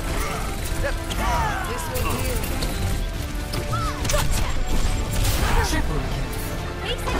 This will heal.